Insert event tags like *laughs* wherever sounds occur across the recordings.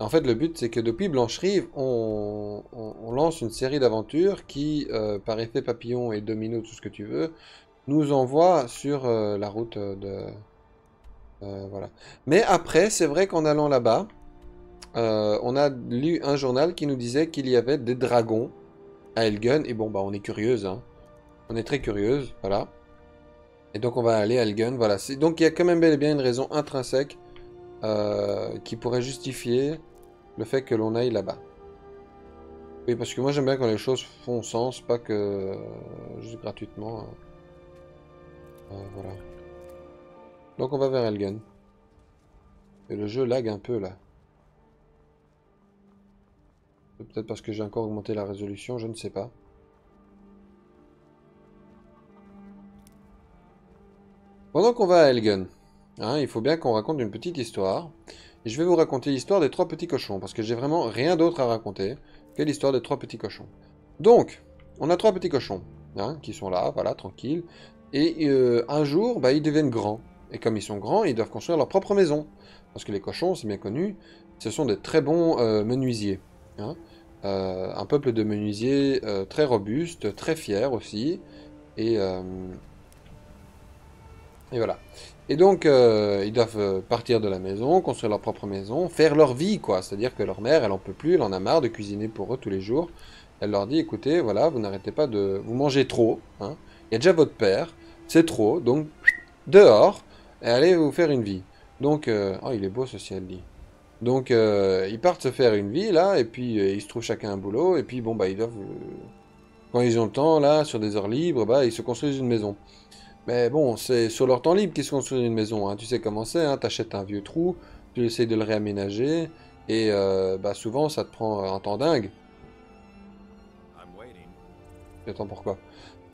En fait, le but, c'est que depuis Blanche-Rive, on, lance une série d'aventures qui, euh, par effet papillon et domino, tout ce que tu veux, nous envoie sur euh, la route de... Euh, voilà. Mais après, c'est vrai qu'en allant là-bas, on a lu un journal qui nous disait qu'il y avait des dragons à Elgun. Et bon, bah, on est curieuse, hein. On est très curieuse, voilà. Et donc, on va aller à Elgun, voilà. Donc, il y a quand même bel et bien une raison intrinsèque qui pourrait justifier le fait que l'on aille là-bas. Oui, parce que moi j'aime bien quand les choses font sens, pas que euh, juste gratuitement. Hein. Euh, voilà. Donc on va vers Elgen. Et le jeu lag un peu là. Peut-être parce que j'ai encore augmenté la résolution, je ne sais pas. Pendant qu'on va à Elgen, hein, il faut bien qu'on raconte une petite histoire. Je vais vous raconter l'histoire des trois petits cochons, parce que j'ai vraiment rien d'autre à raconter que l'histoire des trois petits cochons. Donc, on a trois petits cochons, hein, qui sont là, voilà, tranquilles. Et euh, un jour, bah, ils deviennent grands. Et comme ils sont grands, ils doivent construire leur propre maison. Parce que les cochons, c'est bien connu, ce sont des très bons euh, menuisiers. Hein. Euh, un peuple de menuisiers très robustes, très fiers aussi. Et voilà. Et donc, euh, ils doivent euh, partir de la maison, construire leur propre maison, faire leur vie, quoi. C'est-à-dire que leur mère, elle en peut plus, elle en a marre de cuisiner pour eux tous les jours. Elle leur dit, écoutez, voilà, vous n'arrêtez pas de... Vous mangez trop, hein. Il y a déjà votre père, c'est trop, donc dehors, et allez vous faire une vie. Donc, euh, oh, il est beau ce ciel, dit. Donc, ils partent se faire une vie, là, et puis ils se trouvent chacun un boulot, et puis, bon, bah, ils doivent... quand ils ont le temps, là, sur des heures libres, bah, ils se construisent une maison. Mais bon, c'est sur leur temps libre qu'ils se construisent une maison. Hein. Tu sais comment c'est, hein. t'achètes un vieux trou, tu essayes de le réaménager, et euh, bah souvent ça te prend un temps dingue. Attends, pourquoi?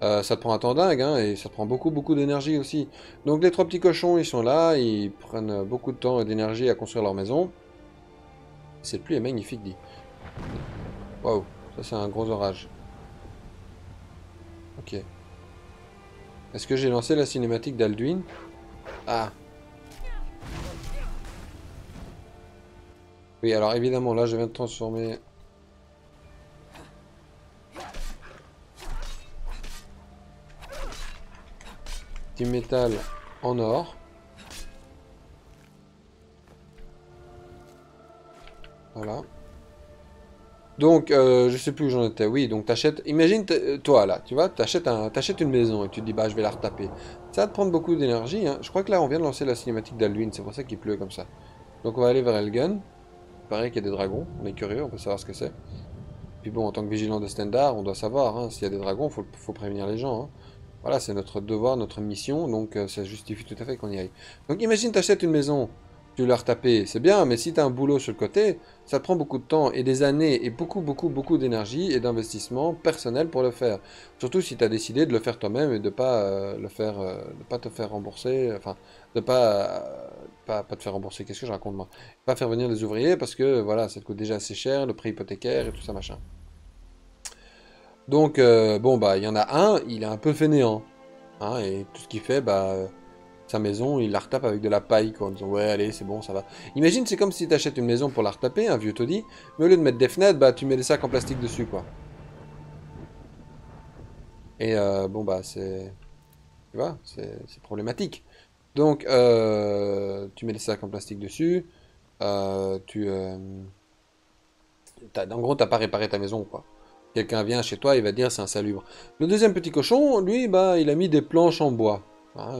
Euh, Ça te prend un temps dingue, hein, et ça te prend beaucoup, beaucoup d'énergie aussi. Donc les trois petits cochons, ils sont là, ils prennent beaucoup de temps et d'énergie à construire leur maison. Cette pluie est magnifique, dit. Waouh, ça c'est un gros orage. Ok. Est-ce que j'ai lancé la cinématique d'Alduin Ah Oui, alors évidemment, là, je viens de transformer... Du métal en or. Voilà. Donc, euh, je sais plus où j'en étais. Oui, donc t'achètes. Imagine, euh, toi là, tu vois, t'achètes un, t'achètes une maison et tu te dis, bah, je vais la retaper. Ça va te prendre beaucoup d'énergie. Hein. Je crois que là, on vient de lancer la cinématique d'Alduin, c'est pour ça qu'il pleut comme ça. Donc, on va aller vers Elgun. Il qu'il y a des dragons. On est curieux, on peut savoir ce que c'est. Puis bon, en tant que vigilant de standard, on doit savoir. Hein, s'il y a des dragons, faut, faut prévenir les gens. Hein. Voilà, c'est notre devoir, notre mission. Donc, euh, ça justifie tout à fait qu'on y aille. Donc, imagine, t'achètes une maison tu leur taper, c'est bien, mais si tu as un boulot sur le côté, ça te prend beaucoup de temps et des années et beaucoup, beaucoup, beaucoup d'énergie et d'investissement personnel pour le faire. Surtout si tu as décidé de le faire toi-même et de pas euh, le faire, euh, pas te faire rembourser, enfin, de pas, euh, pas, pas, te faire rembourser, qu'est-ce que je raconte moi? Pas faire venir des ouvriers parce que voilà, ça te coûte déjà assez cher, le prix hypothécaire et tout ça machin. Donc, bon, bah, il y en a un, il est un peu fainéant. Hein, et tout ce qu'il fait, bah sa maison, il la retape avec de la paille, quoi, en disant ouais, allez, c'est bon, ça va. Imagine, c'est comme si tu achètes une maison pour la retaper, un vieux taudis, mais au lieu de mettre des fenêtres, bah tu mets des sacs en plastique dessus, quoi. Et euh, bon, bah c'est. Tu vois, c'est problématique. Donc, euh, tu mets des sacs en plastique dessus, euh, tu. en gros, t'as pas réparé ta maison, quoi. Quelqu'un vient chez toi, il va dire c'est insalubre. Le deuxième petit cochon, lui, bah, il a mis des planches en bois. Ah,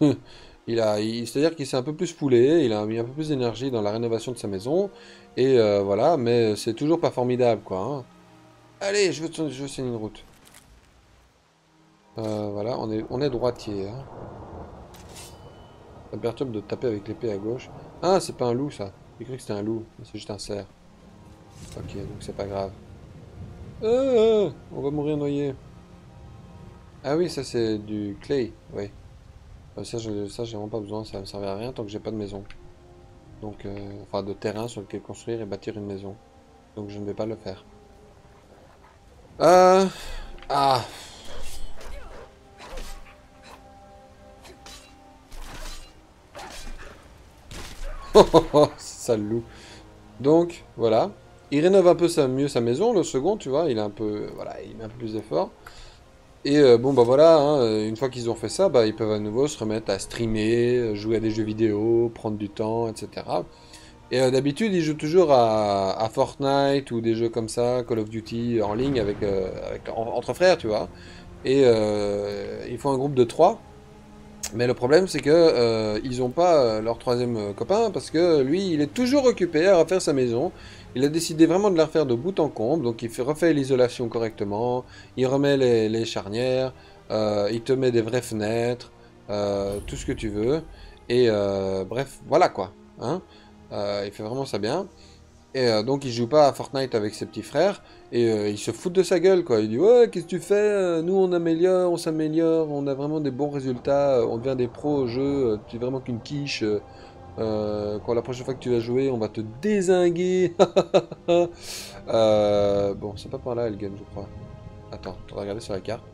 *laughs* il a, c'est-à-dire qu'il s'est un peu plus foulé, il a mis un peu plus d'énergie dans la rénovation de sa maison, et euh, voilà, mais c'est toujours pas formidable, quoi. Hein. Allez, je veux, je veux une route. Euh, voilà, on est, on est droitier. Hein. Ça perturbe de taper avec l'épée à gauche. Ah, c'est pas un loup, ça. J'ai cru que c'était un loup, c'est juste un cerf. Ok, donc c'est pas grave. Euh, on va mourir noyé. Ah oui, ça c'est du clay, oui. Euh, ça, j'ai vraiment pas besoin, ça me servait à rien tant que j'ai pas de maison. Donc, euh, enfin, de terrain sur lequel construire et bâtir une maison. Donc, je ne vais pas le faire. Euh... Ah *laughs* Oh, oh, oh, sale loup. Donc, voilà. Il rénove un peu mieux sa maison, le second, tu vois. Il a un peu, voilà, il met un peu plus d'efforts. Et euh, bon, bah voilà, hein, euh, une fois qu'ils ont fait ça, bah, ils peuvent à nouveau se remettre à streamer, jouer à des jeux vidéo, prendre du temps, etc. Et euh, d'habitude, ils jouent toujours à, Fortnite ou des jeux comme ça, Call of Duty en ligne avec, entre frères, tu vois. Et ils font un groupe de trois. Mais le problème, c'est que ils n'ont pas leur troisième copain parce que lui, il est toujours occupé à refaire sa maison. Il a décidé vraiment de la refaire de bout en comble, donc il fait, refait l'isolation correctement, il remet les, charnières, euh, il te met des vraies fenêtres, euh, tout ce que tu veux, et euh, bref, voilà quoi. Hein il fait vraiment ça bien. Et donc il joue pas à Fortnite avec ses petits frères, et il se fout de sa gueule quoi. Il dit ouais qu'est-ce que tu fais Nous on améliore, on s'améliore, on a vraiment des bons résultats, on devient des pros au jeu, tu es vraiment qu'une quiche. Euh, quand la prochaine fois que tu vas jouer, on va te désinguer. *laughs* euh, bon, c'est pas par là, Elgen, je crois. Attends, tu vas regarder sur la carte.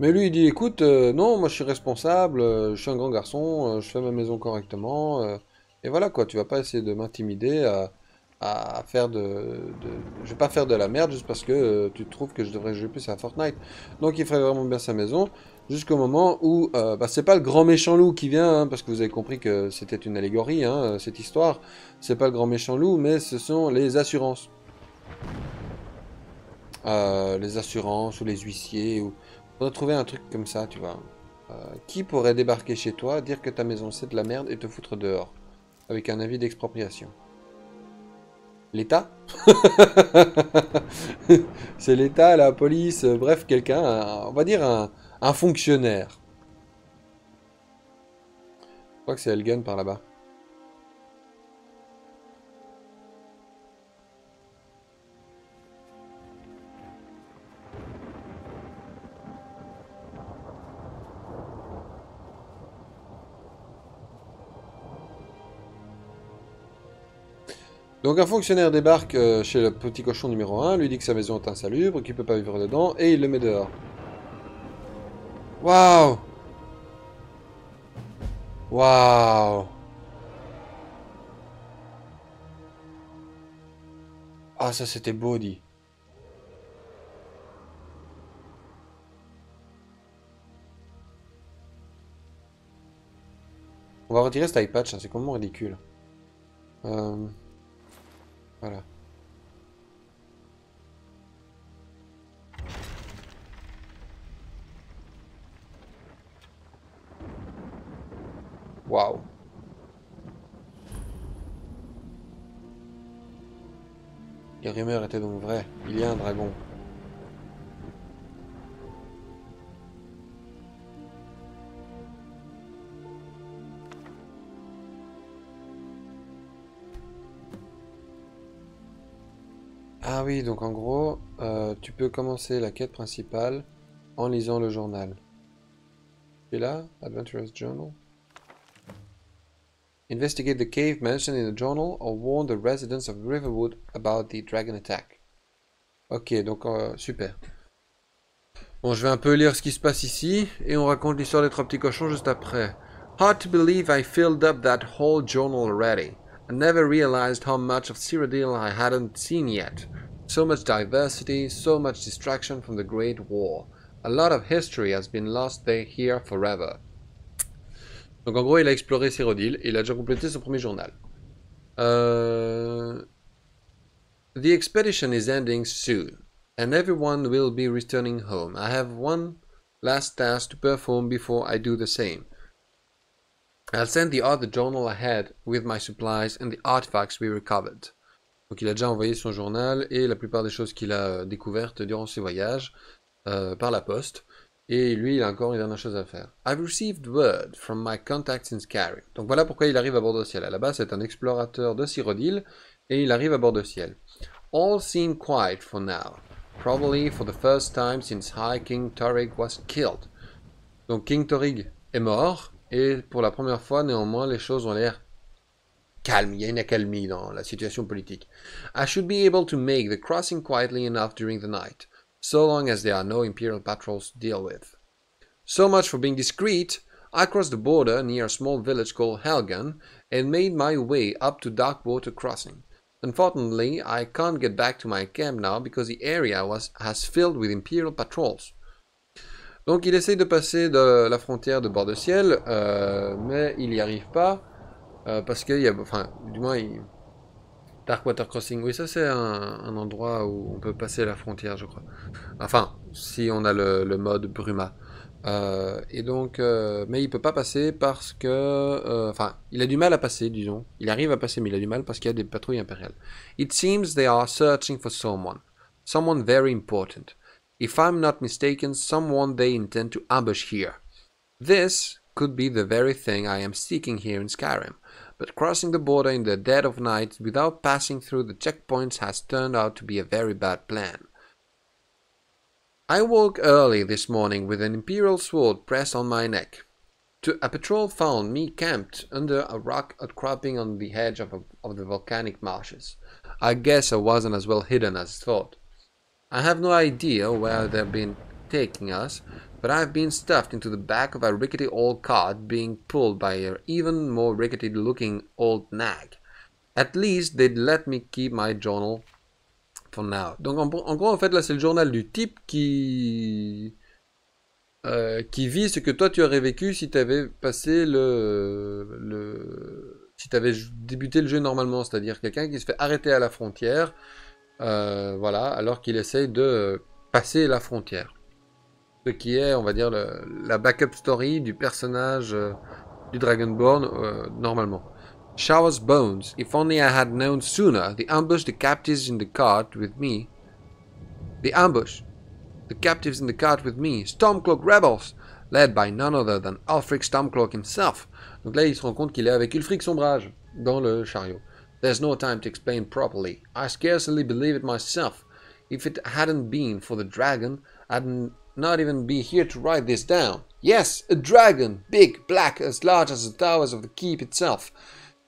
Mais lui, il dit, écoute, euh, non, moi je suis responsable, je suis un grand garçon, je fais ma maison correctement. et voilà, quoi, tu vas pas essayer de m'intimider à, à, faire de, de, Je vais pas faire de la merde juste parce que tu trouves que je devrais jouer plus à Fortnite. Donc il ferait vraiment bien sa maison jusqu'au moment où euh, bah, c'est pas le grand méchant loup qui vient, hein, parce que vous avez compris que c'était une allégorie, hein, cette histoire. C'est pas le grand méchant loup, mais ce sont les assurances. Euh, les assurances ou les huissiers. Ou... On va trouver un truc comme ça, tu vois. Euh, qui pourrait débarquer chez toi, dire que ta maison c'est de la merde et te foutre dehors? Avec un avis d'expropriation L'État? *laughs* C'est l'État, la police, bref, quelqu'un, on va dire un, un fonctionnaire. Je crois que c'est Elgen par là-bas. Donc un fonctionnaire débarque euh, chez le petit cochon numéro 1, lui dit que sa maison est insalubre, qu'il peut pas vivre dedans, et il le met dehors. Waouh Waouh Ah, ça c'était beau, dit. On va retirer cet iPad, c'est complètement ridicule. Euh, voilà. Les rumeurs étaient donc vraies. Il y a un dragon. Ah oui, donc en gros, euh, tu peux commencer la quête principale en lisant le journal. Et là, Adventurous Journal. Investigate the cave mentioned in the journal or warn the residents of Riverwood about the dragon attack. Ok, donc euh, super. Bon, je vais un peu lire ce qui se passe ici et on raconte l'histoire des trois petits cochons juste après. Hard to believe I filled up that whole journal already. I never realized how much of Cyrodiil I hadn't seen yet. So much diversity, so much distraction from the Great War. A lot of history has been lost there here forever. Donc en gros, il a exploré Cyrodiil et il a déjà complété son premier journal. Euh... The expedition is ending soon, and everyone will be returning home. I have one last task to perform before I do the same. I'll send the other journal ahead with my supplies and the artifacts we recovered. Donc il a déjà envoyé son journal et la plupart des choses qu'il a découvertes durant ses voyages euh, par la poste. Et lui, il a encore une dernière chose à faire. I've received word from my contacts in Scarry. Donc voilà pourquoi il arrive à bord de ciel. À la base, c'est un explorateur de Cyrodiil et il arrive à bord de ciel. All seem quiet for now. Probably for the first time since High King Torig was killed. Donc King Torig est mort et pour la première fois, néanmoins, les choses ont l'air calmes. Il y a une accalmie dans la situation politique. I should be able to make the crossing quietly enough during the night so long as there are no imperial patrols to deal with. So much for being discreet. I crossed the border near a small village called Helgen and made my way up to Darkwater Crossing. Unfortunately, I can't get back to my camp now because the area was, has filled with Imperial patrols. Donc il essaye de passer de la frontière de bord de ciel, euh, mais il n'y arrive pas, euh, parce qu'il y a, enfin, du moins, il... Darkwater Crossing, oui, ça c'est un, un, endroit où on peut passer la frontière, je crois. Enfin, si on a le, le mode Bruma. Euh, et donc, euh, mais il peut pas passer parce que, euh, enfin, il a du mal à passer, disons. Il arrive à passer, mais il a du mal parce qu'il y a des patrouilles impériales. It seems they are searching for someone, someone very important. If I'm not mistaken, someone they intend to ambush here. This could be the very thing I am seeking here in Skyrim. But crossing the border in the dead of night without passing through the checkpoints has turned out to be a very bad plan. I woke early this morning with an imperial sword pressed on my neck. To, a patrol found me camped under a rock outcropping on the edge of, a, of the volcanic marshes. I guess I wasn't as well hidden as thought. I have no idea where they've been taking us, but I've been stuffed into the back of a rickety old cart being pulled by an even more rickety looking old nag. At least they'd let me keep my journal Donc en, gros, en fait, là, c'est le journal du type qui euh, qui vit ce que toi tu aurais vécu si tu avais passé le, le si tu avais débuté le jeu normalement, c'est-à-dire quelqu'un qui se fait arrêter à la frontière, euh, voilà, alors qu'il essaye de passer la frontière. Ce qui est, on va dire, la backup story du personnage euh, du Dragonborn euh, normalement. Shower's bones. If only I had known sooner. The ambush, the captives in the cart with me. The ambush. The captives in the cart with me. Stormcloak rebels. Led by none other than Ulfric Stormcloak himself. Donc là, il se rend compte qu'il est avec Ulfric Sombrage dans le chariot. There's no time to explain properly. I scarcely believe it myself. If it hadn't been for the dragon, I'd not even be here to write this down. Yes, a dragon! Big, black, as large as the towers of the keep itself.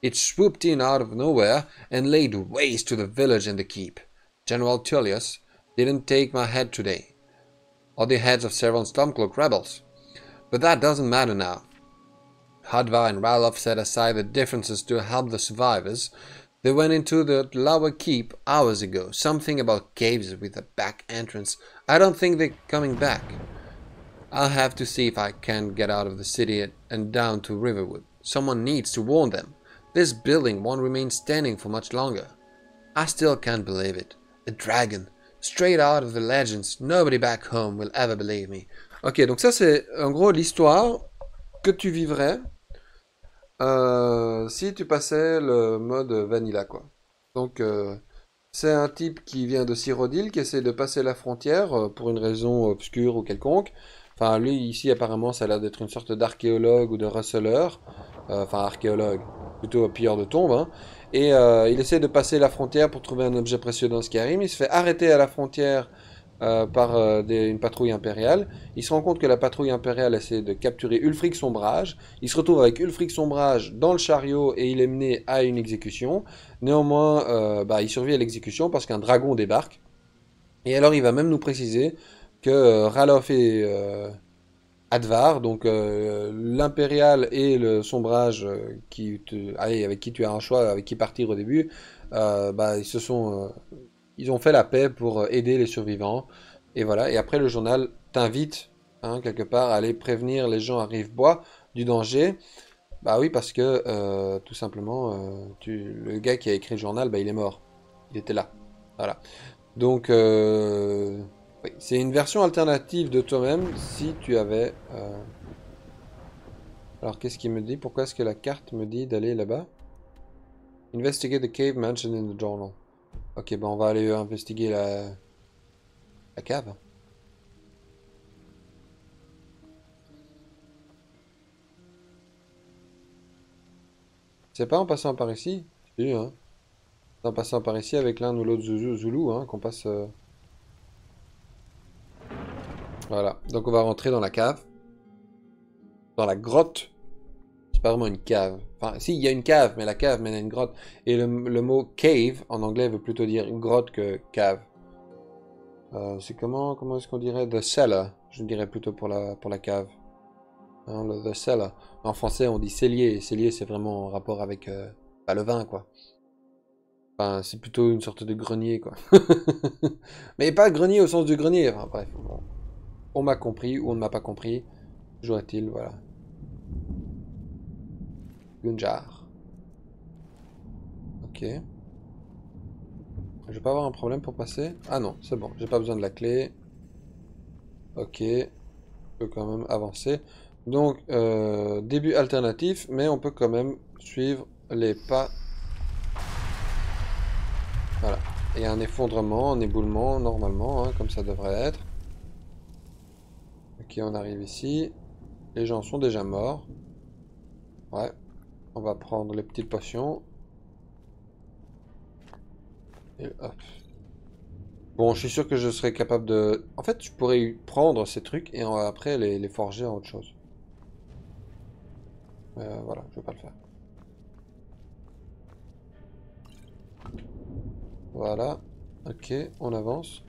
It swooped in out of nowhere and laid waste to the village and the keep. General Tullius didn't take my head today, or the heads of several Stormcloak rebels. But that doesn't matter now. Hadvar and Ralof set aside the differences to help the survivors. They went into the lower keep hours ago. Something about caves with a back entrance. I don't think they're coming back. I'll have to see if I can get out of the city and down to Riverwood. Someone needs to warn them. This building won't remain standing for much longer. I still can't believe it. A dragon, straight out of the legends. Nobody back home will ever believe me. Ok, donc ça c'est en gros l'histoire que tu vivrais euh, si tu passais le mode vanilla quoi. Donc euh, c'est un type qui vient de Cyrodiil qui essaie de passer la frontière euh, pour une raison obscure ou quelconque. Enfin lui ici apparemment ça a l'air d'être une sorte d'archéologue ou de receleur. Euh, enfin archéologue plutôt pilleur de tombes, hein. et il essaie de passer la frontière pour trouver un objet précieux dans Skyrim. Il se fait arrêter à la frontière euh, par euh, une patrouille impériale. Il se rend compte que la patrouille impériale essaie de capturer Ulfric Sombrage. Il se retrouve avec Ulfric Sombrage dans le chariot et il est mené à une exécution. Néanmoins, bah, il survit à l'exécution parce qu'un dragon débarque. Et alors il va même nous préciser que Ralof et Advar, donc euh, l'impérial et le sombrage euh, qui avec qui tu as un choix, avec qui partir au début, euh, bah, ils se sont, ils ont fait la paix pour aider les survivants. Et voilà. Et après le journal t'invite hein, quelque part à aller prévenir les gens à Rive-Bois du danger. Bah oui, parce que tout simplement, tu, le gars qui a écrit le journal, bah, il est mort. Il était là. Voilà. Donc c'est une version alternative de toi-même si tu avais... Euh... Alors qu'est-ce qu'il me dit? Pourquoi est-ce que la carte me dit d'aller là-bas? Investigate the cave mentioned in the journal. Ok, bon on va aller investiguer la... cave. C'est pas en passant par ici? Oui, hein. En passant par ici avec l'un ou l'autre Zulu, hein, qu'on passe... Euh... Voilà, donc on va rentrer dans la cave. Dans la grotte. C'est pas vraiment une cave. Enfin, si, il y a une cave, mais la cave mène à une grotte. Et le, mot cave, en anglais, veut plutôt dire grotte que cave. Euh, c'est comment, comment est-ce qu'on dirait The cellar, je dirais plutôt pour la, pour la cave. Hein, le the. En français, on dit cellier. Cellier, c'est vraiment en rapport avec euh, bah, le vin, quoi. Enfin, c'est plutôt une sorte de grenier, quoi. *laughs* Mais pas grenier au sens du grenier. Enfin, bref, on m'a compris ou on ne m'a pas compris. Toujours est-il, voilà. Gunjar. Ok. Je vais pas avoir un problème pour passer. Ah non, c'est bon, j'ai pas besoin de la clé. Ok. Je peux quand même avancer. Donc, euh, début alternatif, mais on peut quand même suivre les pas. Voilà. Il y a un effondrement, un éboulement, normalement, hein, comme ça devrait être. Ok, on arrive ici. Les gens sont déjà morts. Ouais. On va prendre les petites potions. Bon, je suis sûr que je serais capable de... En fait, je pourrais prendre ces trucs et après les, forger en autre chose. Euh, voilà, je vais pas le faire. Voilà. Ok, on avance.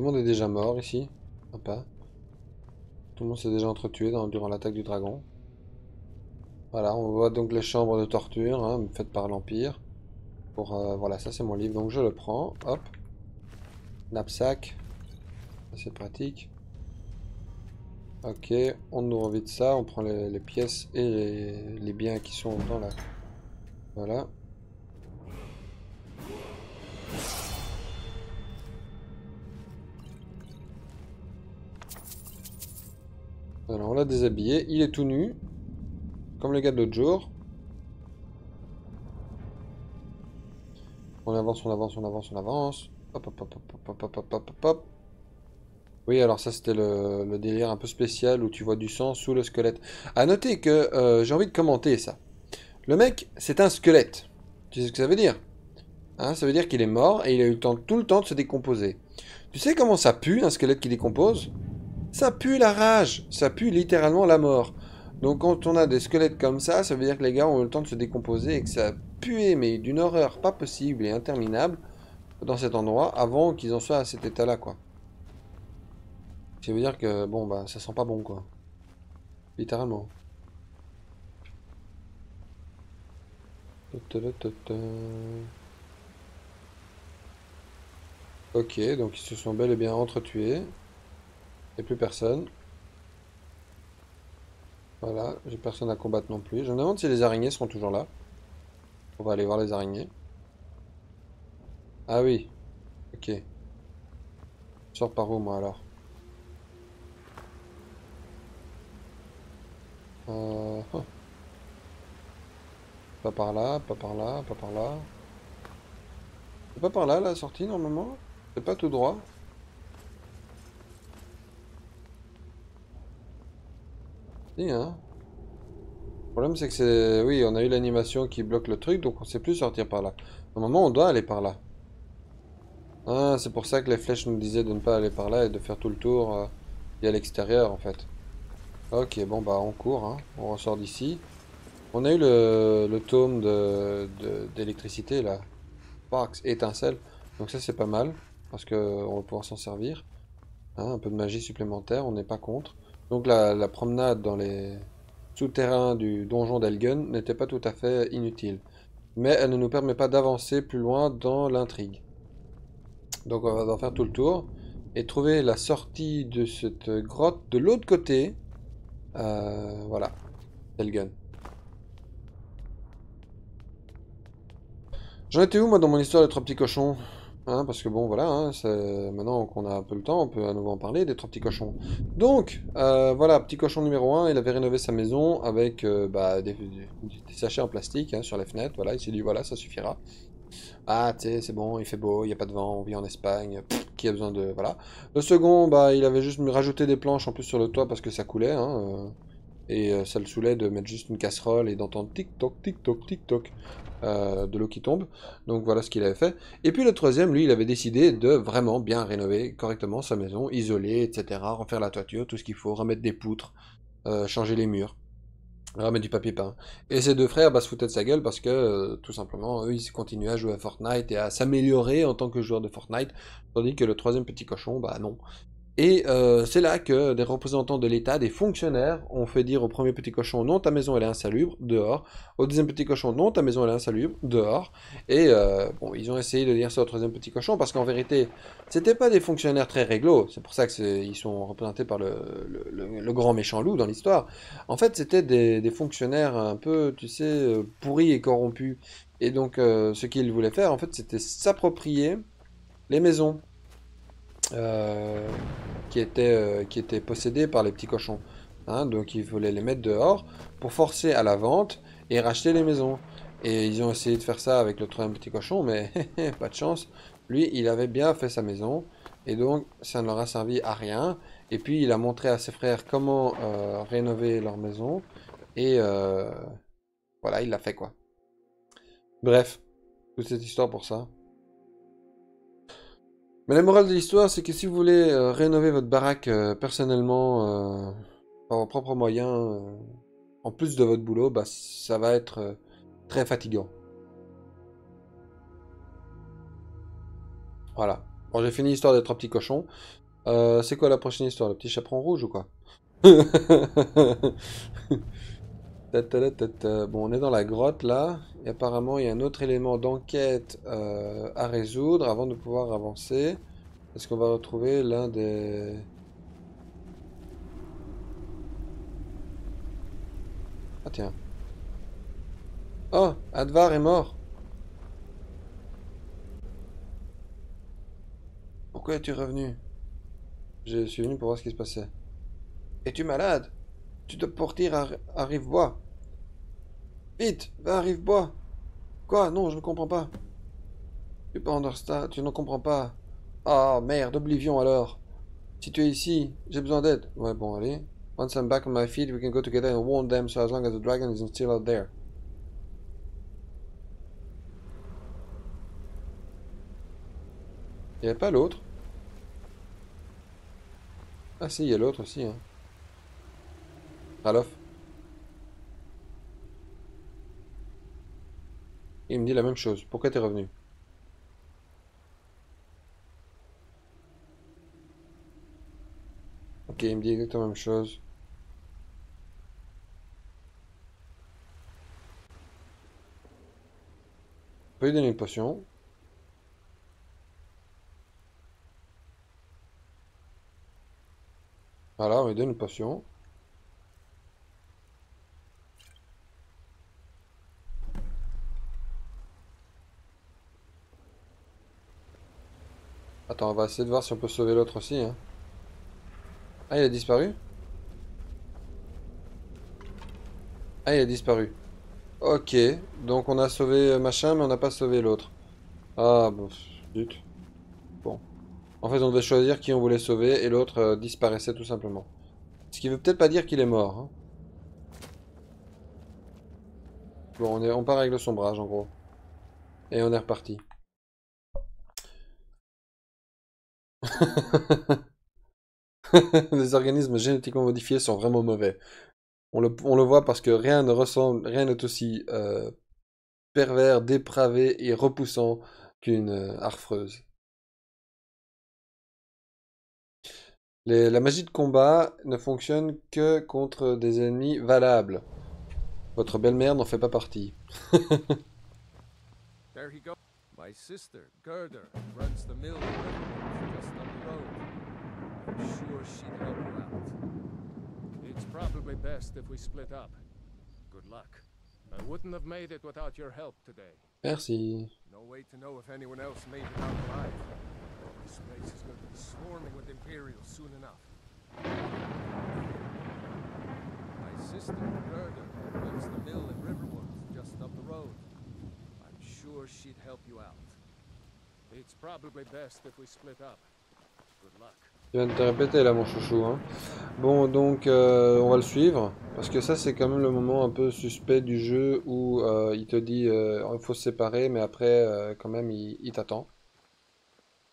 Tout le monde est déjà mort ici. Tout le monde s'est déjà entretué durant l'attaque du dragon. Voilà, on voit donc les chambres de torture hein, faites par l'Empire. Pour euh, Voilà, ça c'est mon livre, donc je le prends. Hop. Knapsack. C'est pratique. Ok, on nous vite ça, on prend les, pièces et les, les, biens qui sont dans la... Voilà. Alors on l'a déshabillé, il est tout nu, comme le gars de l'autre jour. On avance, on avance, on avance, on avance. Hop, hop, hop, hop, hop, hop, hop, hop, Oui, alors ça c'était le, délire un peu spécial où tu vois du sang sous le squelette. À noter que euh, j'ai envie de commenter ça. Le mec, c'est un squelette. Tu sais ce que ça veut dire? Hein, Ça veut dire qu'il est mort et il a eu le temps, tout le temps de se décomposer. Tu sais comment ça pue un squelette qui décompose? Ça pue la rage, ça pue littéralement la mort. Donc quand on a des squelettes comme ça, ça veut dire que les gars ont eu le temps de se décomposer et que ça a pué, mais d'une horreur pas possible et interminable dans cet endroit avant qu'ils en soient à cet état-là, quoi. Ça veut dire que, bon, bah, ça sent pas bon, quoi. Littéralement. Ok, donc ils se sont bel et bien entretués plus personne. Voilà, j'ai personne à combattre non plus. Je me demande si les araignées seront toujours là. On va aller voir les araignées. Ah oui. Ok. Je sors par où moi alors? Euh, Pas par là, pas par là, pas par là. C'est pas par là la sortie normalement? C'est pas tout droit Hein. Le problème c'est que c'est... Oui, on a eu l'animation qui bloque le truc, donc on sait plus sortir par là. Normalement, on doit aller par là. Ah, c'est pour ça que les flèches nous disaient de ne pas aller par là et de faire tout le tour euh, à l'extérieur, en fait. Ok, bon, bah on court, hein. on ressort d'ici. On a eu le, tome d'électricité, de, là. Sparks, étincelle. Donc ça, c'est pas mal, parce qu'on va pouvoir s'en servir. Hein, un peu de magie supplémentaire, on n'est pas contre. Donc la, promenade dans les souterrains du donjon d'Elgen n'était pas tout à fait inutile. Mais elle ne nous permet pas d'avancer plus loin dans l'intrigue. Donc on va en faire tout le tour et trouver la sortie de cette grotte de l'autre côté. Euh, voilà, Elgen. J'en étais où moi dans mon histoire des trois petits cochons Hein, parce que bon, voilà, hein, maintenant qu'on a un peu le temps, on peut à nouveau en parler des trois petits cochons. Donc, euh, voilà, petit cochon numéro 1, il avait rénové sa maison avec euh, bah, des, sachets en plastique hein, sur les fenêtres. Voilà, il s'est dit, voilà, ça suffira. Ah, tu sais, c'est bon, il fait beau, il n'y a pas de vent, on vit en Espagne, qui a besoin de... Voilà. Le second, bah, il avait juste rajouté des planches en plus sur le toit parce que ça coulait, euh, et ça le saoulait de mettre juste une casserole et d'entendre tic-toc, tic-toc, tic-toc. Euh, de l'eau qui tombe. Donc voilà ce qu'il avait fait. Et puis le troisième, lui, il avait décidé de vraiment bien rénover correctement sa maison, isoler, etc., refaire la toiture, tout ce qu'il faut, remettre des poutres, euh, changer les murs. Mais du papier peint. Et ses deux frères bah, se foutaient de sa gueule parce que, euh, tout simplement, eux, ils continuaient à jouer à Fortnite et à s'améliorer en tant que joueur de Fortnite, tandis que le troisième petit cochon, bah non. Et euh, c'est là que des représentants de l'État, des fonctionnaires, ont fait dire au premier petit cochon non, ta maison elle est insalubre, dehors. Au deuxième petit cochon non, ta maison elle est insalubre, dehors. Et euh, bon, ils ont essayé de dire ça au troisième petit cochon parce qu'en vérité, c'était pas des fonctionnaires très réglo. C'est pour ça qu'ils sont représentés par le, grand méchant loup dans l'histoire. En fait, c'était des, des, fonctionnaires un peu, tu sais, euh, pourris et corrompus. Et donc, ce qu'ils voulaient faire, en fait, c'était s'approprier les maisons. Euh, qui, étaient, euh, qui étaient possédés par les petits cochons. Hein, donc ils voulaient les mettre dehors pour forcer à la vente et racheter les maisons. Et ils ont essayé de faire ça avec le troisième petit cochon, mais *laughs* pas de chance. Lui, il avait bien fait sa maison, et donc ça ne leur a servi à rien. Et puis il a montré à ses frères comment euh, rénover leur maison, et voilà, il l'a fait quoi. Bref, toute cette histoire pour ça. Mais la morale de l'histoire, c'est que si vous voulez euh, rénover votre baraque euh, personnellement, euh, par vos propres moyens, en plus de votre boulot, bah, ça va être très fatigant. Voilà. Bon, j'ai fini l'histoire d'être un petit cochon. c'est quoi la prochaine histoire? Le petit chaperon rouge ou quoi? *laughs* Bon, on est dans la grotte là. Et apparemment, il y a un autre élément d'enquête euh, à résoudre avant de pouvoir avancer. Est-ce qu'on va retrouver l'un des... Ah tiens. Oh, Advar est mort. Pourquoi es-tu revenu? Je suis venu pour voir ce qui se passait. Es-tu malade? Tu dois porter à, à Rivebois. Vite, va à Rivebois. Quoi? Non, je ne comprends pas. Tu tu ne comprends pas. Ah merde, Oblivion alors. Si tu es ici, j'ai besoin d'aide. Ouais, bon, allez. Once I'm back on my feet, we can go together and warn them so as long as the dragon isn't still out there. Il pas l'autre? Ah si, il l'autre aussi. Hein. Ralof. Il me dit la même chose. Pourquoi t'es revenu? Ok, il me dit exactement la même chose. On peut lui donner une potion. Voilà, on lui donne une potion. On va essayer de voir si on peut sauver l'autre aussi. Hein. Ah, il a disparu Ah, il a disparu. Ok, donc on a sauvé machin, mais on n'a pas sauvé l'autre. Ah, bon, zut. Bon. En fait, on devait choisir qui on voulait sauver, et l'autre euh, disparaissait tout simplement. Ce qui veut peut-être pas dire qu'il est mort. Hein. Bon, on, est, on part avec le sombrage, en gros. Et on est reparti. *laughs* les organismes génétiquement modifiés sont vraiment mauvais. On le, voit parce que rien ne ressemble, rien n'est aussi euh, pervers, dépravé et repoussant qu'une euh, harfreuse. la magie de combat ne fonctionne que contre des ennemis valables. Votre belle-mère n'en fait pas partie. There he My sister, Gerda, runs the mill I'm sure she'd help you out. It's probably best if we split up. Good luck. I wouldn't have made it without your help today. Merci. No way to know if anyone else made it out alive. This place is going to be swarming with Imperials soon enough. My sister, Gerda, runs the mill in Riverwood, just up the road. I'm sure she'd help you out. It's probably best if we split up. Tu viens de te répéter là mon chouchou. Hein. Bon donc euh, on va le suivre. Parce que ça c'est quand même le moment un peu suspect du jeu où euh, il te dit euh, il faut se séparer mais après quand même il, t'attend.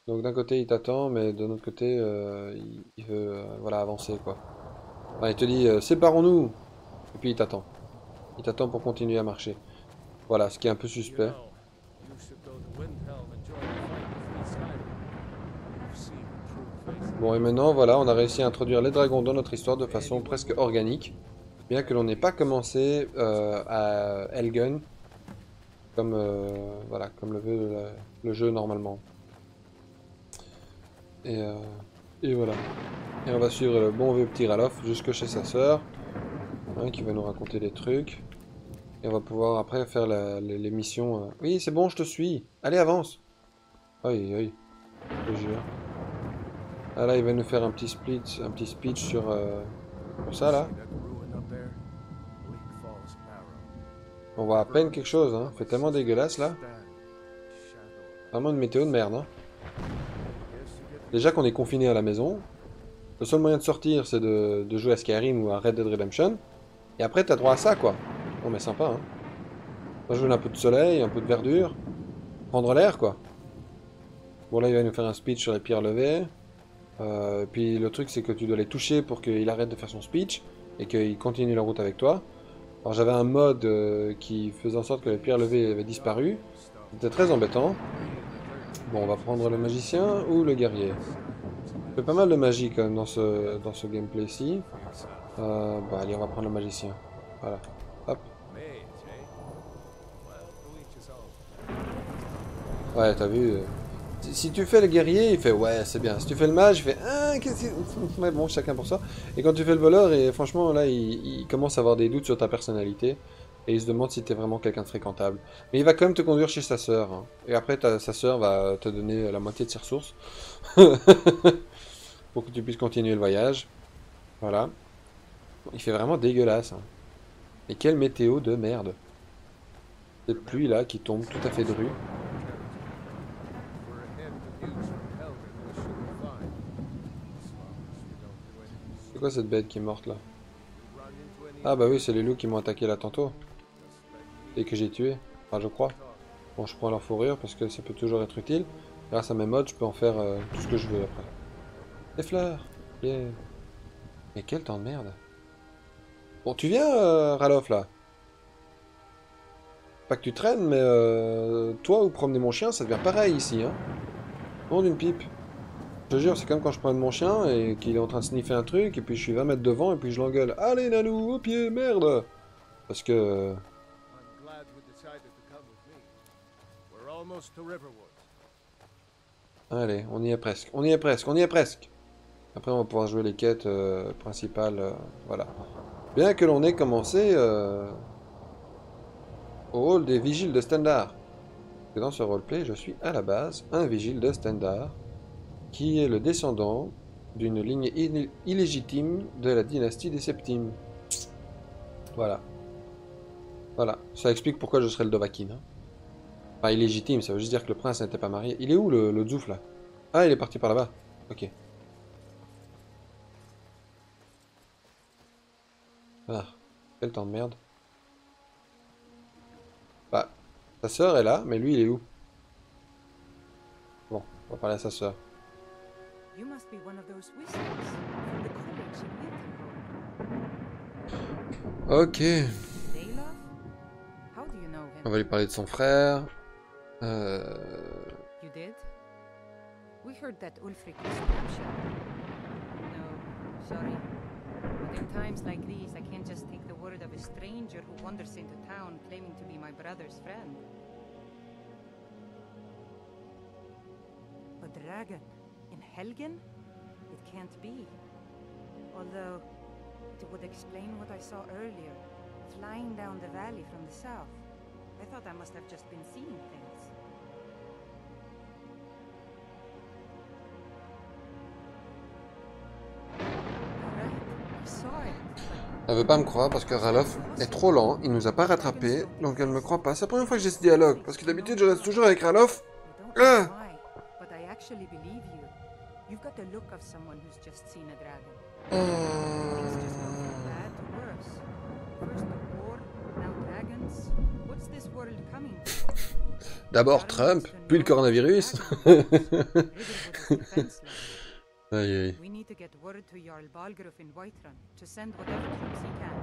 Donc d'un côté il t'attend mais de l'autre côté il, veut voilà avancer quoi. il te dit séparons-nous et puis il t'attend. Il t'attend pour continuer à marcher. Voilà, ce qui est un peu suspect. Bon, et maintenant, voilà, on a réussi à introduire les dragons dans notre histoire de façon presque organique. Bien que l'on n'ait pas commencé euh, à Elgun, comme, euh, voilà, comme le veut le, jeu normalement. Et, euh, et, voilà. Et on va suivre le bon vieux petit Ralof jusque chez sa sœur, hein, qui va nous raconter des trucs. Et on va pouvoir après faire les, missions. Oui, c'est bon, je te suis. Allez, avance. Oui, oui. Je te jure. Ah là, il va nous faire un petit split, un petit speech sur, euh, ça là. On voit à peine quelque chose, hein. fait tellement dégueulasse là. Vraiment une météo de merde, hein. Déjà qu'on est confiné à la maison, le seul moyen de sortir c'est de, jouer à Skyrim ou à Red Dead Redemption. Et après t'as droit à ça quoi. Bon mais sympa hein. Veux un peu de soleil, un peu de verdure. Prendre l'air quoi. Bon là il va nous faire un speech sur les pierres levées. Euh, puis le truc c'est que tu dois les toucher pour qu'il arrête de faire son speech et qu'il continue la route avec toi. Alors j'avais un mode euh, qui faisait en sorte que les pierres levées avaient disparu. C'était très embêtant. Bon, on va prendre le magicien ou le guerrier. Il pas mal de magie quand même dans ce, dans ce gameplay-ci. Euh, bah allez, on va prendre le magicien. Voilà. Hop. Ouais, t'as vu euh, si tu fais le guerrier, il fait ouais, c'est bien. Si tu fais le mage, il fait ah, qu'est-ce que. Ouais, bon, chacun pour ça. Et quand tu fais le voleur, et franchement, là, il, commence à avoir des doutes sur ta personnalité. Et il se demande si tu es vraiment quelqu'un de fréquentable. Mais il va quand même te conduire chez sa sœur. Hein. Et après, ta, sa sœur va te donner la moitié de ses ressources. *laughs* pour que tu puisses continuer le voyage. Voilà. Il fait vraiment dégueulasse. Hein. Et quelle météo de merde. Cette pluie là qui tombe tout à fait drue. C'est quoi cette bête qui est morte là? Ah bah oui, c'est les loups qui m'ont attaqué là tantôt. Et que j'ai tué. Enfin, je crois. Bon, je prends leur fourrure parce que ça peut toujours être utile. Grâce à mes modes, je peux en faire euh, tout ce que je veux après. Des fleurs Yeah Mais quel temps de merde Bon, tu viens, euh, Ralof, là? Pas que tu traînes, mais euh, toi ou promener mon chien, ça devient pareil ici, hein Nom d'une pipe. Je te jure, c'est comme quand je prends mon chien et qu'il est en train de sniffer un truc, et puis je suis 20 mètres devant, et puis je l'engueule. Allez, Nanou, au pied, merde Parce que... Allez, on y est presque, on y est presque, on y est presque Après, on va pouvoir jouer les quêtes euh, principales, euh, voilà. Bien que l'on ait commencé euh, au rôle des vigiles de Standard. dans ce roleplay, je suis à la base un vigile de Standard qui est le descendant d'une ligne illégitime de la dynastie des Septimes. Voilà. Voilà. Ça explique pourquoi je serais le Dovahkiin. Hein. Enfin, illégitime, ça veut juste dire que le prince n'était pas marié. Il est où le, le là? Ah, il est parti par là-bas. Ok. Ah, quel temps de merde. Bah, sa sœur est là, mais lui il est où? Bon, on va parler à sa sœur. You must be one of those wizards from the college in Ok. How do you know him? On va lui parler de son frère. Euh... You did? We heard that Ulfric was captured. No, sorry. But in times like these, I can't just take the word of a stranger who wanders into town claiming to be my brother's friend. A dragon. In Helgen? It can't be. Although, it would explain what I saw earlier, flying down the valley from the south. I thought I must have just been seeing things. Elle veut pas me croire parce que Ralof est trop lent, il nous a pas rattrapé, donc elle me croit pas. C'est la première fois que j'ai ce dialogue, parce que d'habitude je reste toujours avec Ralof. Ah You've got the look of someone who's just seen a dragon. Things just go from bad to worse. First the war, now dragons. What's this world coming to? D'abord Trump, puis le coronavirus. *laughs* aïe aïe. We need to get word to Jarl Balgruuf in Whiterun to send whatever troops he can.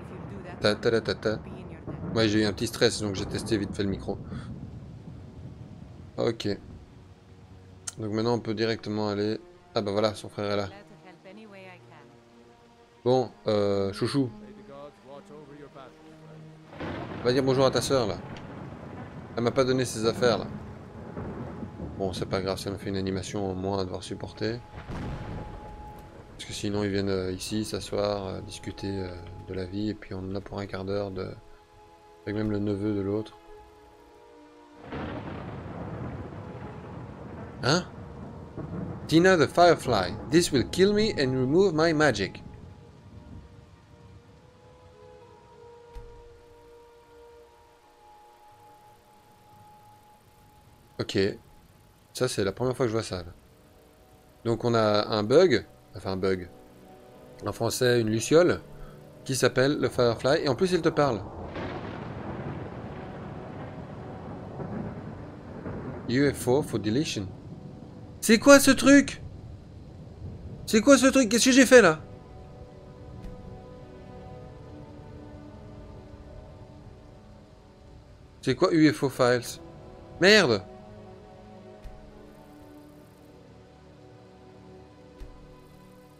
If you Ta ta ta ta ta. Ouais, j'ai eu un petit stress, donc j'ai testé vite fait le micro. Ok. Donc maintenant, on peut directement aller... Ah bah voilà, son frère est là. Bon, euh, chouchou. Va dire bonjour à ta soeur, là. Elle m'a pas donné ses affaires, là. Bon, c'est pas grave, ça me fait une animation en moins à devoir supporter. Parce que sinon, ils viennent euh, ici s'asseoir, euh, discuter euh, de la vie, et puis on en a pour un quart d'heure avec même le neveu de l'autre. Hein Tina the Firefly. This will kill me and remove my magic. Ok. Ça, c'est la première fois que je vois ça. Donc, on a un bug. Enfin, un bug. En français, une luciole. Qui s'appelle le Firefly. Et en plus, il te parle. UFO for deletion. C'est quoi ce truc? C'est quoi ce truc? Qu'est-ce que j'ai fait là? C'est quoi UFO Files? Merde!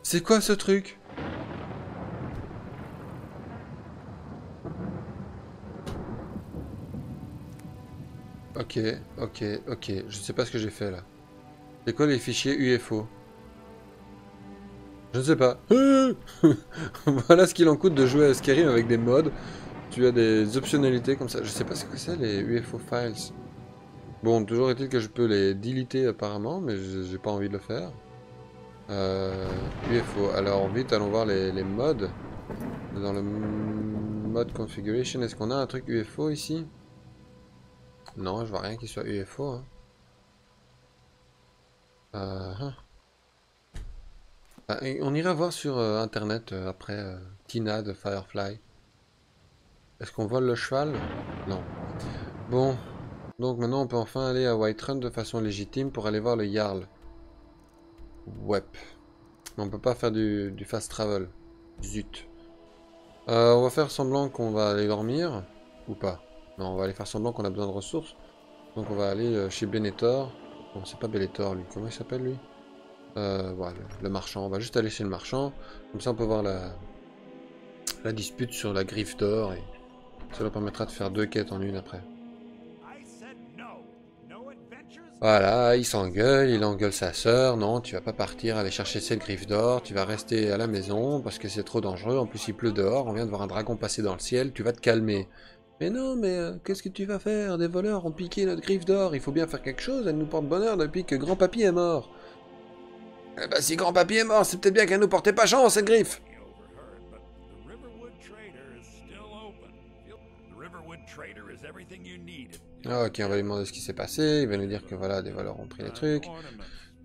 C'est quoi ce truc? Ok, ok, ok. Je sais pas ce que j'ai fait là. C'est quoi les fichiers UFO Je ne sais pas. *laughs* voilà ce qu'il en coûte de jouer à Skyrim avec des mods. Tu as des optionnalités comme ça. Je sais pas ce que c'est les UFO files. Bon, toujours est-il que je peux les deleter apparemment, mais j'ai pas envie de le faire. Euh, UFO. Alors vite, allons voir les, les mods. Dans le mode configuration, est-ce qu'on a un truc UFO ici? Non, je vois rien qui soit UFO. Hein. Euh, hein. Ah, et on ira voir sur euh, internet euh, après euh, Tina de Firefly. Est-ce qu'on vole le cheval? Non. Bon, donc maintenant on peut enfin aller à Whiterun de façon légitime pour aller voir le Jarl. Ouais. Mais on peut pas faire du, du fast travel. Zut. On va faire semblant qu'on va aller dormir. Ou pas? Non, on va aller faire semblant qu'on a besoin de ressources. Donc on va aller chez Benetor. C'est pas Benetor lui. Comment il s'appelle lui? Euh, voilà, le marchand. On va juste aller chez le marchand. Comme ça on peut voir la, la dispute sur la griffe d'or. Et ça nous permettra de faire deux quêtes en une après. Voilà, il s'engueule, il engueule sa sœur. Non, tu vas pas partir aller chercher cette griffe d'or. Tu vas rester à la maison parce que c'est trop dangereux. En plus, il pleut dehors. On vient de voir un dragon passer dans le ciel. Tu vas te calmer. Mais non, mais euh, qu'est-ce que tu vas faire? Des voleurs ont piqué notre griffe d'or. Il faut bien faire quelque chose. Elle nous porte bonheur depuis que grand-papy est mort. Eh ben, si grand-papy est mort, c'est peut-être bien qu'elle nous portait pas chance, cette griffe. Ah, ok, on va lui demander ce qui s'est passé. Il va nous dire que voilà, des voleurs ont pris les trucs.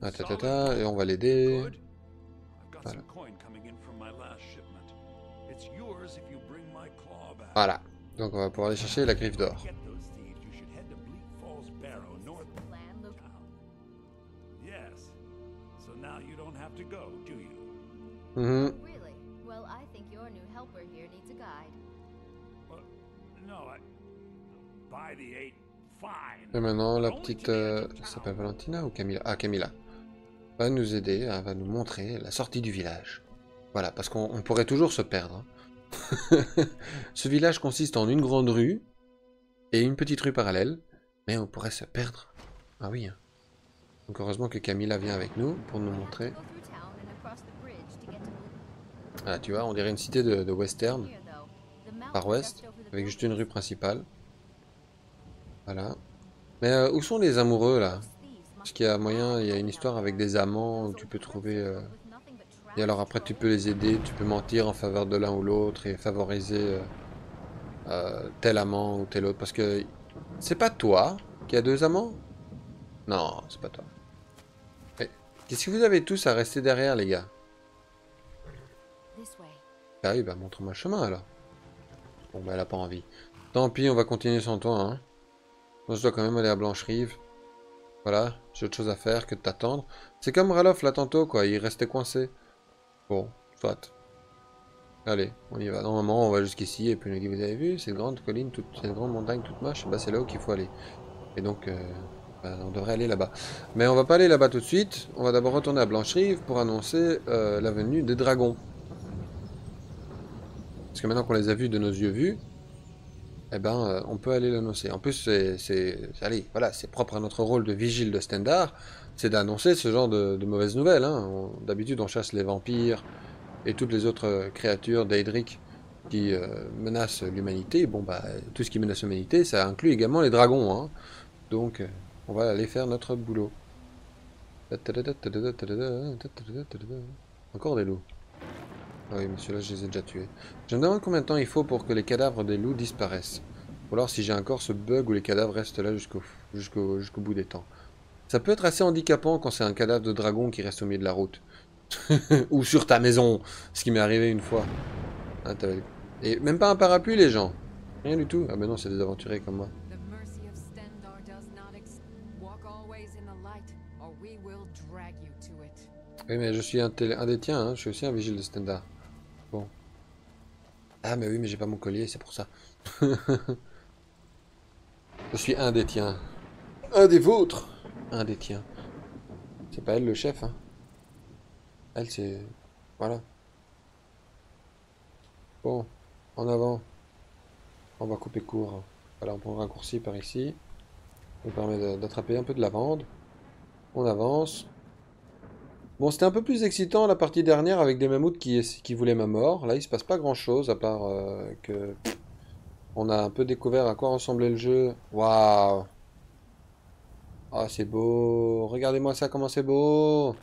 Ah, ta, ta, ta, et on va l'aider. Voilà. Voilà. Donc on va pouvoir aller chercher la griffe d'or. Really? Well, I think your new helper here needs a guide. Et maintenant, la petite... euh, elle s'appelle Valentina ou Camilla? Ah, Camilla. Va nous aider, elle va nous montrer la sortie du village. Voilà, parce qu'on on pourrait toujours se perdre. hein. *laughs* Ce village consiste en une grande rue et une petite rue parallèle, mais on pourrait se perdre. Ah oui. hein. Donc heureusement que Camilla vient avec nous pour nous montrer. Ah, tu vois, on dirait une cité de, western, par ouest, avec juste une rue principale. Voilà. Mais euh, où sont les amoureux là? Parce qu'il y a moyen, il y a une histoire avec des amants où tu peux trouver... euh, Et alors après tu peux les aider, tu peux mentir en faveur de l'un ou l'autre et favoriser euh, euh, tel amant ou tel autre. Parce que c'est pas toi qui a deux amants? Non, c'est pas toi. Eh, Qu'est-ce que vous avez tous à rester derrière les gars? Ah oui, bah montre-moi le chemin alors. Bon bah elle a pas envie. Tant pis, on va continuer sans toi. Hein. Moi je dois quand même aller à Blanche-Rive. Voilà, j'ai autre chose à faire que de t'attendre. C'est comme Ralof là tantôt quoi, il restait coincé. Bon, soit. Allez, on y va. Normalement, on va jusqu'ici, et puis vous avez vu, cette grande colline, toute, cette grande montagne toute moche, bah, c'est là où qu'il faut aller. Et donc, euh, bah, on devrait aller là-bas. Mais on va pas aller là-bas tout de suite, on va d'abord retourner à Blancherive pour annoncer euh, la venue des dragons. Parce que maintenant qu'on les a vus de nos yeux vus, eh ben, euh, on peut aller l'annoncer. En plus, c'est, allez, voilà, c'est propre à notre rôle de vigile de Stendar, c'est d'annoncer ce genre de, mauvaises nouvelles. Hein. D'habitude, on chasse les vampires, et toutes les autres créatures d'Aedric qui euh, menacent l'humanité, bon bah tout ce qui menace l'humanité, ça inclut également les dragons. Hein. Donc euh, on va aller faire notre boulot. Encore des loups. Ah oui, monsieur là je les ai déjà tués. Je me demande combien de temps il faut pour que les cadavres des loups disparaissent. Ou alors si j'ai encore ce bug où les cadavres restent là jusqu'au bout des temps. Ça peut être assez handicapant quand c'est un cadavre de dragon qui reste au milieu de la route. *laughs* Ou sur ta maison, ce qui m'est arrivé une fois. Ah, Et même pas un parapluie, les gens. Rien du tout. Ah ben non, c'est des aventuriers comme moi. Oui, mais je suis un, des tiens, hein. je suis aussi un vigile de Stendar. Bon. Ah, mais oui, mais j'ai pas mon collier, c'est pour ça. *laughs* je suis un des tiens. Un des vôtres Un des tiens. C'est pas elle le chef, hein. Elle, c'est... Voilà. Bon, en avant. On va couper court. Voilà, on prend un raccourci par ici. Ça permet d'attraper un peu de lavande. On avance. Bon, c'était un peu plus excitant la partie dernière avec des mammouths qui, qui voulaient ma mort. Là, il se passe pas grand chose à part euh, que... On a un peu découvert à quoi ressemblait le jeu. Waouh Ah, c'est beau Regardez-moi ça, comment c'est beau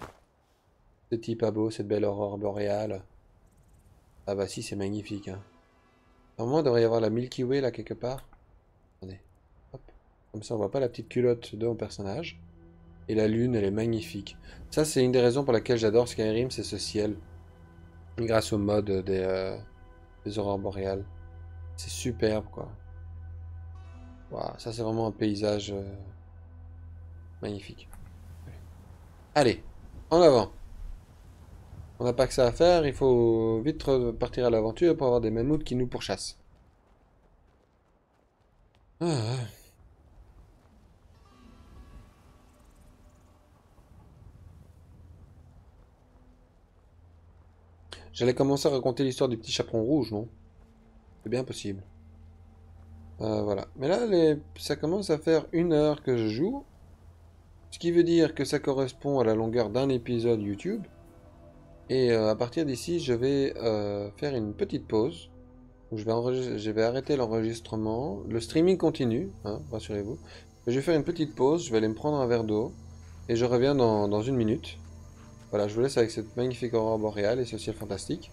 c'est type pas beau, cette belle aurore boréale. Ah bah si, c'est magnifique. Hein. Normalement, il devrait y avoir la Milky Way là quelque part. Attendez. Hop. Comme ça, on voit pas la petite culotte de mon personnage. Et la lune, elle est magnifique. Ça, c'est une des raisons pour laquelle j'adore Skyrim, c'est ce ciel. Grâce au mode des, euh, aurores boréales. C'est superbe, quoi. Waouh, ça c'est vraiment un paysage euh, magnifique. Allez, en avant. On n'a pas que ça à faire, il faut vite partir à l'aventure pour avoir des mammouths qui nous pourchassent. Ah, J'allais commencer à raconter l'histoire du petit chaperon rouge, non? C'est bien possible. Euh, voilà. Mais là, ça commence à faire une heure que je joue. Ce qui veut dire que ça correspond à la longueur d'un épisode YouTube. Et euh, à partir d'ici, je vais euh, faire une petite pause. Je vais, arrêter l'enregistrement. Le streaming continue, hein, rassurez-vous. Je vais faire une petite pause, je vais aller me prendre un verre d'eau. Et je reviens dans, dans une minute. Voilà, je vous laisse avec cette magnifique aurore boréale et ce ciel fantastique.